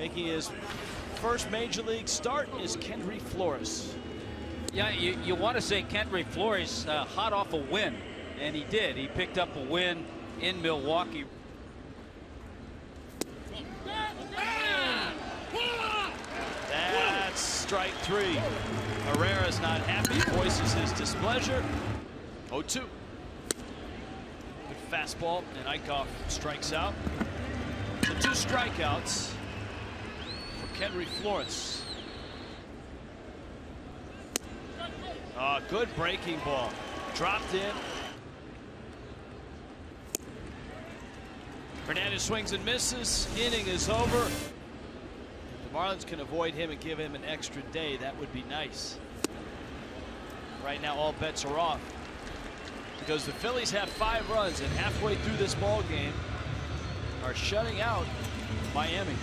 making his first major league start is Kendry Flores. Yeah, you, you want to say Kendry Flores uh, hot off a win, and he did. He picked up a win in Milwaukee. That's strike three. Herrera's not happy, voices his displeasure. 0-2. Good fastball, and Eickhoff strikes out. So two strikeouts Kendry Flores. Ah, good breaking ball. Dropped in. Hernandez swings and misses. Inning is over. The Marlins can avoid him and give him an extra day. That would be nice. Right now, all bets are off because the Phillies have five runs and halfway through this ball game are shutting out Miami.